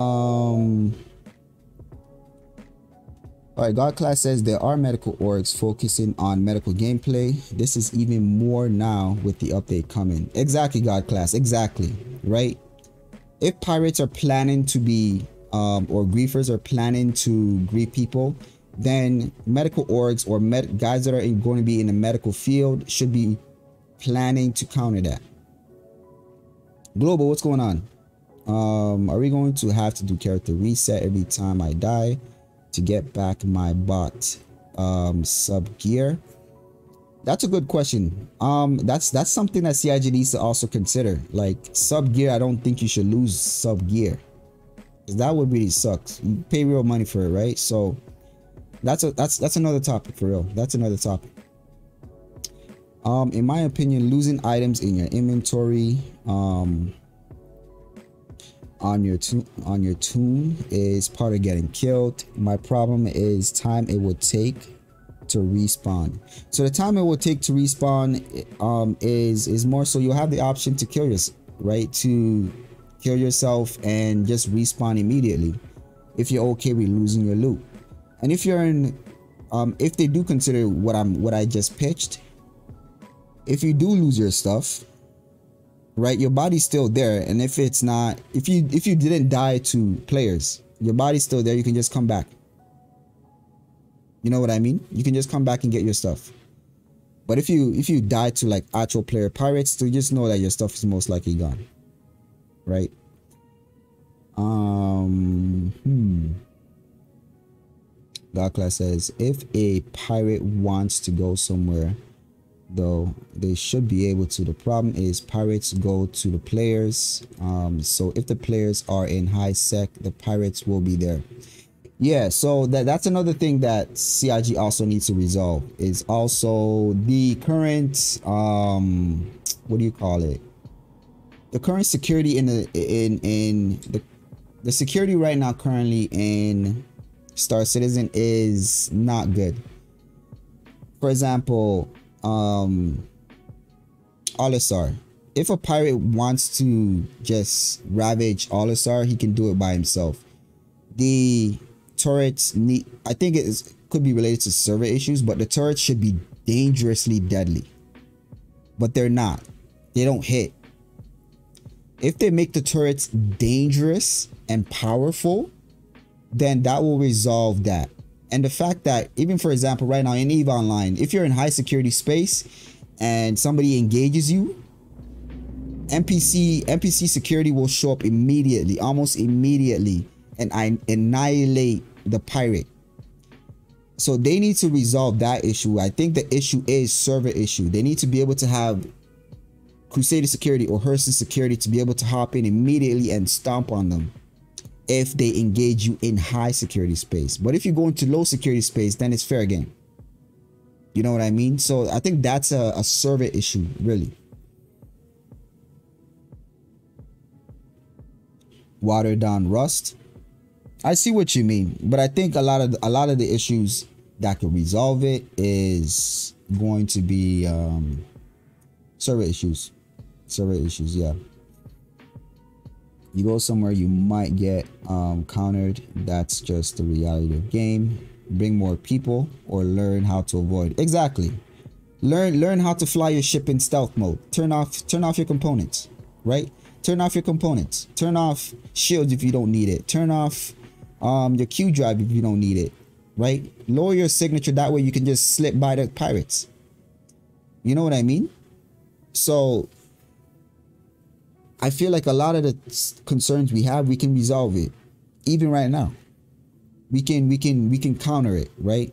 Um. Alright, God Class says there are medical orgs focusing on medical gameplay. This is even more now with the update coming. Exactly, God Class. Exactly. Right? If pirates are planning to be, um, or griefers are planning to grief people, then medical orgs or med guys that are in, going to be in the medical field should be planning to counter that. Global, what's going on? Um, are we going to have to do character reset every time I die to get back my bot um, sub gear? That's a good question. Um, that's that's something that CIG needs to also consider. Like sub gear, I don't think you should lose sub gear. That would really suck. You pay real money for it, right? So that's a that's that's another topic for real. That's another topic. Um, in my opinion, losing items in your inventory, um, on your on your toon is part of getting killed. My problem is time it would take to respawn. So the time it will take to respawn um, is is more so you'll have the option to kill yourself, right? To kill yourself and just respawn immediately if you're okay with losing your loot. And if you're in, um, if they do consider what I'm what I just pitched, if you do lose your stuff, right? Your body's still there and if it's not if you if you didn't die to players your body's still there you can just come back. You know what i mean? You can just come back and get your stuff. But if you if you die to like actual player pirates to just know that your stuff is most likely gone right? Um hmm. God class says if a pirate wants to go somewhere though they should be able to. The problem is pirates go to the players. Um, so if the players are in high sec the pirates will be there. Yeah so that that's another thing that cig also needs to resolve is also the current um what do you call it? The current security in the in in the the security right now currently in star citizen is not good. For example um. If a pirate wants to just ravage Olisar, he can do it by himself. The turrets need I think it is, could be related to server issues, but the turrets should be dangerously deadly. But they're not. They don't hit. If they make the turrets dangerous and powerful, then that will resolve that and the fact that even for example right now in eve online if you're in high security space and somebody engages you npc npc security will show up immediately almost immediately and i annihilate the pirate. So they need to resolve that issue. I think the issue is server issue. They need to be able to have crusader security or Hurston security to be able to hop in immediately and stomp on them if they engage you in high security space. But if you go into low security space, then it's fair game. You know what I mean? So I think that's a, a server issue, really. Water down rust. I see what you mean, but I think a lot of a lot of the issues that could resolve it is going to be um, server issues. Server issues, yeah you go somewhere you might get um, countered. That's just the reality of the game. Bring more people or learn how to avoid. Exactly. Learn learn how to fly your ship in stealth mode. Turn off turn off your components right? Turn off your components. Turn off shields if you don't need it. Turn off um, your q drive if you don't need it right? Lower your signature. That way you can just slip by the pirates. You know what i mean? So I feel like a lot of the concerns we have, we can resolve it, even right now. We can, we can, we can counter it, right?